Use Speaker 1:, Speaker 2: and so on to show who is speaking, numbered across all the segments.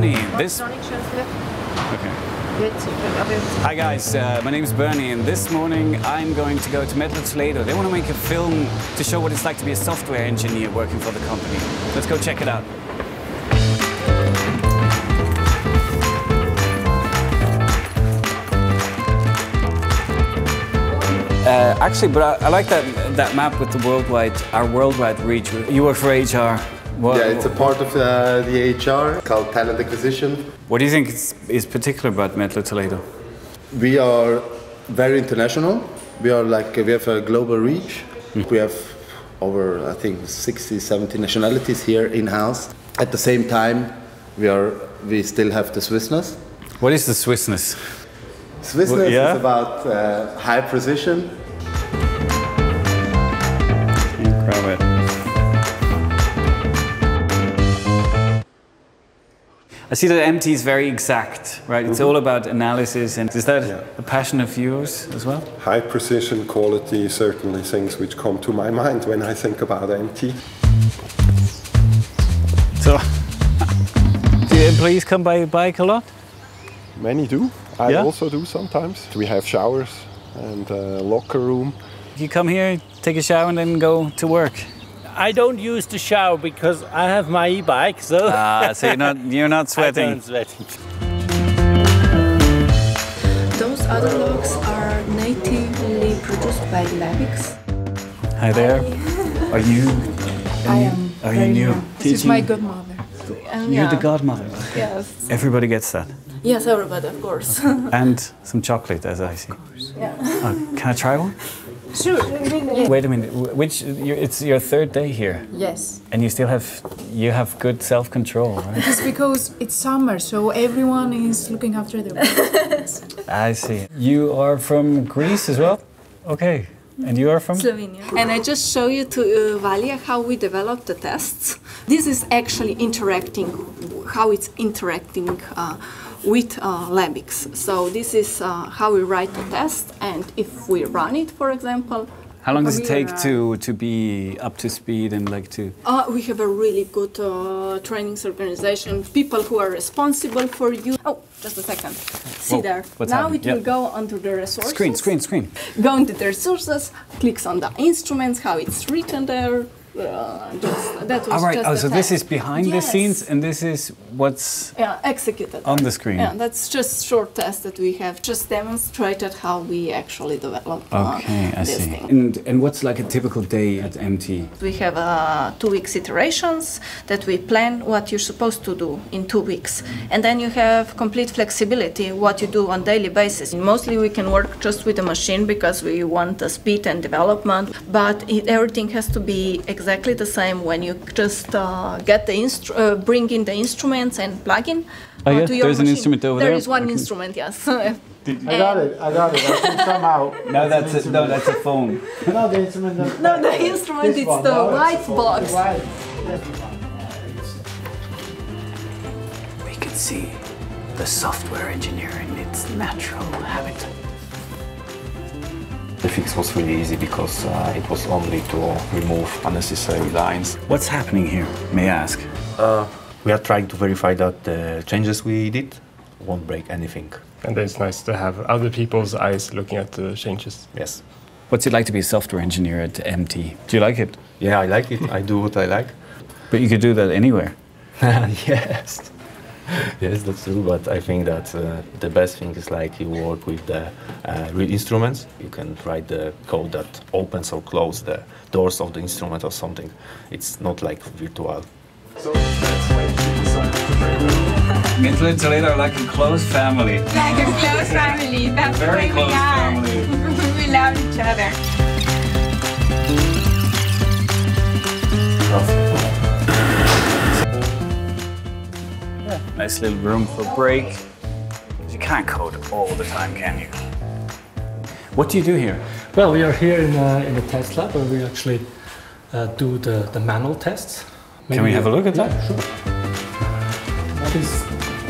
Speaker 1: Bernie. This. Okay. Hi guys, uh, my name is Bernie, and this morning I'm going to go to Mettler Toledo. They want to make a film to show what it's like to be a software engineer working for the company. Let's go check it out. Uh, actually, but I, I like that that map with the worldwide, our worldwide reach. You work for HR. What,
Speaker 2: Yeah, it's a part of uh, the HR called talent acquisition.
Speaker 1: what do you think is, is particular about Mettler Toledo?
Speaker 2: We are very international. We are like we have a global reach. We have over I think 60, 70 nationalities here in house. At the same time, we are we still have the Swissness.
Speaker 1: What is the Swissness?
Speaker 2: Swissness
Speaker 1: Well, yeah.
Speaker 2: is about uh, high precision.
Speaker 1: I see that MT is very exact, right? It's mm-hmm. all about analysis, and is that
Speaker 3: Yeah.
Speaker 1: a passion of yours as well?
Speaker 3: High precision quality, certainly things which come to my mind when I think about MT.
Speaker 1: So, do your employees come by bike a lot?
Speaker 3: Many do. I
Speaker 1: Yeah?
Speaker 3: also do sometimes. We have showers and a locker room.
Speaker 1: You come here, take a shower, and then go to work.
Speaker 4: I don't use the shower because I have my e-bike, so
Speaker 1: Ah, so you're not you're not sweating.
Speaker 4: don't sweat.
Speaker 5: Those other logs are natively produced by LabX.
Speaker 1: Hi there. Are you?
Speaker 6: I am.
Speaker 1: Are you
Speaker 6: very
Speaker 1: new?
Speaker 6: This is my godmother.
Speaker 1: You're the godmother.
Speaker 6: Yes.
Speaker 1: Everybody gets that,
Speaker 5: Yes, everybody, of course.
Speaker 1: and some chocolate, as I see.
Speaker 6: Yeah.
Speaker 1: Uh, can I try one?
Speaker 6: Sure.
Speaker 1: Wait a minute. Which it's your third day here,
Speaker 6: Yes.
Speaker 1: and you still have you have good self control, right?
Speaker 6: It's because it's summer, so everyone is looking after their.
Speaker 1: I see. You are from Greece as well. Okay, and you are from?
Speaker 5: Slovenia. And I just show you to uh, Valia how we develop the tests. This is actually interacting, how it's interacting uh, with uh, LabX. So this is uh, how we write the test, and if we run it, for example.
Speaker 1: How long does it take to to be up to speed and like to?
Speaker 5: Uh, we have a really good uh, trainings organization, people who are responsible for you. Oh, just a second. See
Speaker 1: Whoa,
Speaker 5: there. now
Speaker 1: happening?
Speaker 5: it will
Speaker 1: Yeah.
Speaker 5: go onto the resources.
Speaker 1: Screen, screen, screen.
Speaker 5: Go into the resources, clicks on the instruments, how it's written there. Uh, just, that was
Speaker 1: All right.
Speaker 5: just
Speaker 1: Oh,
Speaker 5: the
Speaker 1: so this is behind the scenes, and this is what's
Speaker 5: Yeah, executed.
Speaker 1: on the screen.
Speaker 5: Yeah, that's just short test that we have just demonstrated how we actually develop uh,
Speaker 1: Okay, I
Speaker 5: this
Speaker 1: see.
Speaker 5: thing.
Speaker 1: And and what's like a typical day at MT?
Speaker 5: We have uh, two weeks iterations that we plan what you're supposed to do in two weeks. And then you have complete flexibility what you do on daily basis. Mostly we can work just with the machine because we want the speed and development, but it, everything has to be exactly the same when you just uh, get the instru- uh, bring in the instruments and plug in.
Speaker 1: Oh,
Speaker 5: uh,
Speaker 1: yeah?
Speaker 5: to your
Speaker 1: There's an
Speaker 5: machine.
Speaker 1: instrument over
Speaker 5: There
Speaker 1: there?
Speaker 5: is one
Speaker 1: I can-
Speaker 5: instrument, yes.
Speaker 7: I got it. I got it. I think somehow.
Speaker 1: No, that's a, no, that's a phone.
Speaker 7: No, the instrument. No,
Speaker 5: no, the instrument
Speaker 7: This
Speaker 5: is
Speaker 7: one,
Speaker 5: the
Speaker 7: no, it's
Speaker 5: white
Speaker 7: the
Speaker 5: box.
Speaker 7: white.
Speaker 1: We could see the software engineer in its natural habitat.
Speaker 8: The fix was really easy because uh, it was only to remove unnecessary lines.
Speaker 1: What's happening here? May I ask?
Speaker 8: We are trying to verify that the changes we did won't break anything.
Speaker 9: And it's nice to have other people's eyes looking at the changes.
Speaker 8: Yes.
Speaker 1: What's it like to be a software engineer at MT? Do you like it?
Speaker 8: Yeah, I like it. I do what I like.
Speaker 1: But you could do that anywhere.
Speaker 8: yes. Yes, that's true. But I think that uh, the best thing is like you work with the uh, real instruments. You can write the code that opens or closes the doors of the instrument or something. It's not like virtual.
Speaker 1: Mettler and Toledo are like a close family.
Speaker 10: Like a close family. That's
Speaker 1: Very
Speaker 10: the way
Speaker 1: close
Speaker 10: we are.
Speaker 1: family.
Speaker 10: we love each other.
Speaker 1: Nice little room for a break. You can't code all the time, can you? What do you do here?
Speaker 11: Well, we are here in, uh, in the test lab where we actually uh, do the, the manual tests.
Speaker 1: Can we have a look at
Speaker 11: Yeah,
Speaker 1: that?
Speaker 11: sure. What is,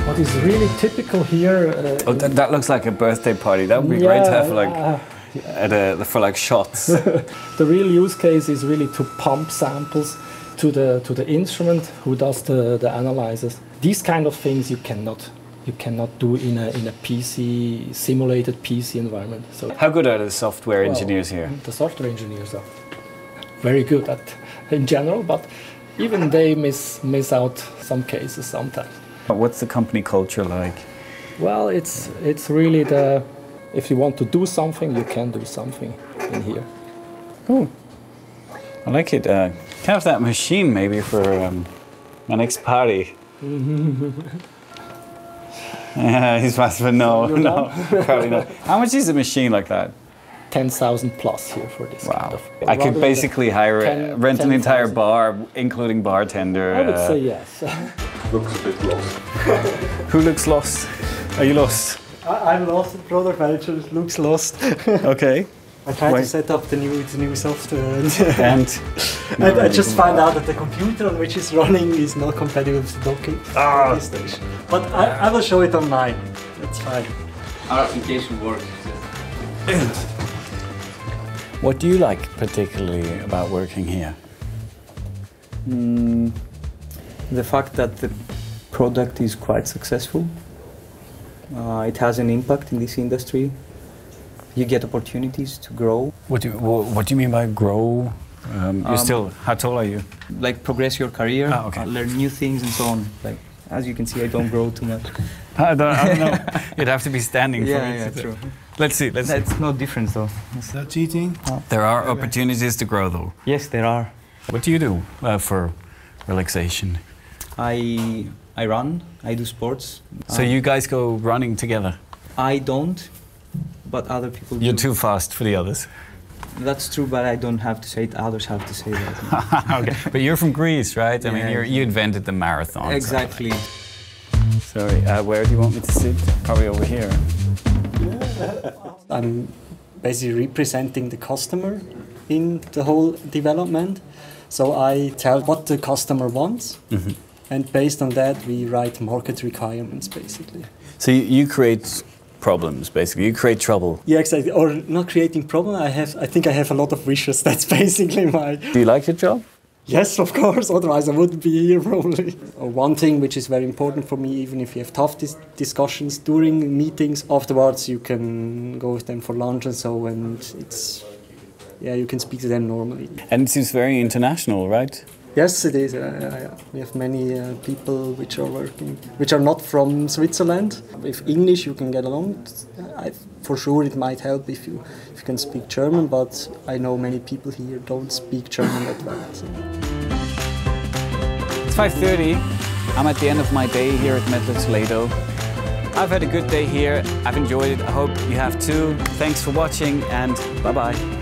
Speaker 11: what is really typical here? Uh,
Speaker 1: Oh, that, that looks like a birthday party. That would be great to have like
Speaker 11: uh,
Speaker 1: at a, for like shots.
Speaker 11: the real use case is really to pump samples to the to the instrument who does the, the analysis. These kind of things you cannot you cannot do in a in a PC simulated PC environment. So
Speaker 1: How good are the software
Speaker 11: well,
Speaker 1: engineers here?
Speaker 11: The software engineers are very good at in general, but even they miss miss out some cases sometimes.
Speaker 1: What's the company culture like?
Speaker 11: Well, it's it's really the if you want to do something, you can do something in here.
Speaker 1: Cool. I like it. Uh, have that machine maybe for um, my next party? Yeah, he's fast, but no, no, probably not. How much is a machine like that?
Speaker 11: Ten thousand plus here for this kind of.
Speaker 1: I could basically hire,
Speaker 11: 10
Speaker 1: rent an entire
Speaker 11: 10,000.
Speaker 1: bar, including bartender.
Speaker 11: I would
Speaker 1: uh,
Speaker 11: say yes.
Speaker 3: Looks a bit lost.
Speaker 1: Who looks lost? Are you lost?
Speaker 12: I, I'm lost. The product manager looks lost.
Speaker 1: Okay.
Speaker 12: I tried
Speaker 1: Why?
Speaker 12: to set up the new the new software and,
Speaker 1: And?
Speaker 12: and I just found out that the computer on which it's running is not compatible with the docking
Speaker 1: Ah.
Speaker 12: station. But I, I will show it online. That's fine.
Speaker 13: Our application works.
Speaker 1: What do you like particularly about working here?
Speaker 14: Mm, the fact that the product is quite successful. Uh, it has an impact in this industry. You get opportunities to grow.
Speaker 1: What do you, wha- what do you mean by grow? Um, you're
Speaker 14: Um,
Speaker 1: still, how tall are you?
Speaker 14: Like progress your career,
Speaker 1: Ah, okay.
Speaker 14: uh, learn new things and so on. Like as you can see, I don't grow too much.
Speaker 1: I don't, I don't know. You'd have to be standing for
Speaker 14: Yeah,
Speaker 1: it.
Speaker 14: yeah, true.
Speaker 1: Let's see, let's see.
Speaker 14: That's no difference though.
Speaker 7: Is that cheating?
Speaker 1: There are opportunities to grow though.
Speaker 14: Yes, there are.
Speaker 1: What do you do uh, for relaxation?
Speaker 14: I I run. I do sports.
Speaker 1: So
Speaker 14: Um,
Speaker 1: you guys go running together?
Speaker 14: I don't, but other people
Speaker 1: You're
Speaker 14: do.
Speaker 1: too fast for the others.
Speaker 14: That's true, but I don't have to say it. Others have to say that.
Speaker 1: okay, but you're from Greece, right? I mean,
Speaker 14: Yeah.
Speaker 1: you're, you invented the marathon. so-
Speaker 14: exactly.
Speaker 1: Sorry, uh, where do you want me to sit? Probably over here.
Speaker 12: I'm basically representing the customer in the whole development. So I tell what the customer wants,
Speaker 1: Mhm.
Speaker 12: and based on that, we write market requirements basically.
Speaker 1: So you, you create problems, basically. You create trouble.
Speaker 12: Yeah, exactly. Or not creating problem. I have. I think I have a lot of wishes. That's basically my.
Speaker 1: Do you like your job?
Speaker 12: Yes, of course. Otherwise, I wouldn't be here probably. One thing which is very important for me, even if you have tough dis- discussions during meetings, afterwards you can go with them for lunch and so, and it's yeah, you can speak to them normally.
Speaker 1: And it seems very international, right?
Speaker 12: Yes, it is. Uh. We have many uh, people which are working, which are not from Switzerland. With English, you can get along. I, for sure, it might help if you if you can speak German. But I know many people here don't speak German that so.
Speaker 1: It's 5.30. I'm at the end of my day here at Mettler. I've had a good day here. I've enjoyed it. I hope you have too. Thanks for watching and bye-bye.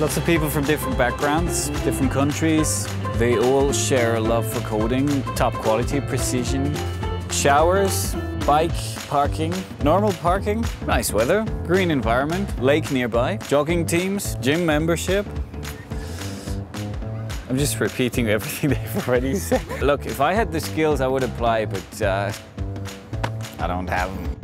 Speaker 1: Lots of people from different backgrounds, different countries. They all share a love for coding, top quality, precision. Showers, bike parking, normal parking, nice weather, green environment, lake nearby, jogging teams, gym membership. I'm just repeating everything they've already said. Look, if I had the skills, I would apply, but uh, I don't have them.